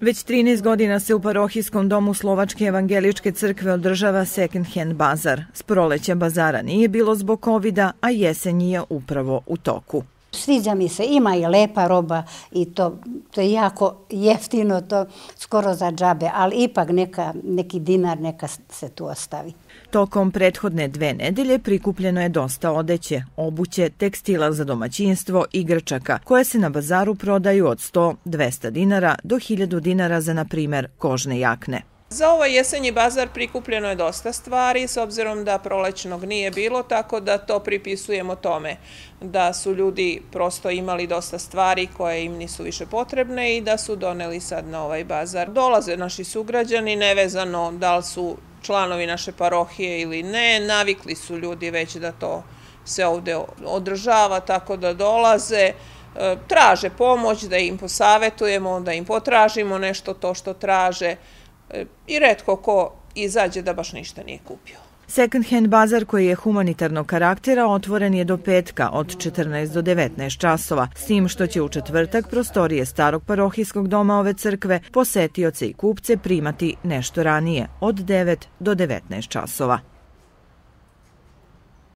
Već 13 godina se u parohijskom domu Slovačke evangeličke crkve održava second hand bazar. S proleća bazara nije bilo zbog covid a jesen je upravo u toku. Sviđa mi se, ima i lepa roba i to, to je jako jeftino, to skoro za džabe, ali ipak neka, neki dinar neka se tu ostavi. Tokom prethodne dve nedelje prikupljeno je dosta odeće, obuće, tekstila za domaćinstvo i grčaka, koje se na bazaru prodaju od 100-200 dinara do 1000 dinara za, na primer, kožne jakne. Za ovaj jesenji bazar prikupljeno je dosta stvari, s obzirom da prolećnog nije bilo, tako da to pripisujemo tome da su ljudi prosto imali dosta stvari koje im nisu više potrebne i da su doneli sad na ovaj bazar. Dolaze naši sugrađani, nevezano da li su članovi naše parohije ili ne, navikli su ljudi već da to se ovde održava, tako da dolaze, e, traže pomoć, da im posavetujemo, da im potražimo nešto to što traže, E, i redko ko izađe da baš ništa nije kupio. Second hand bazar koji je humanitarnog karaktera otvoren je do petka od 14 do 19 časova, s tim što će u četvrtak prostorije starog parohijskog doma ove crkve posetioce i kupce primati nešto ranije od 9 do 19 časova.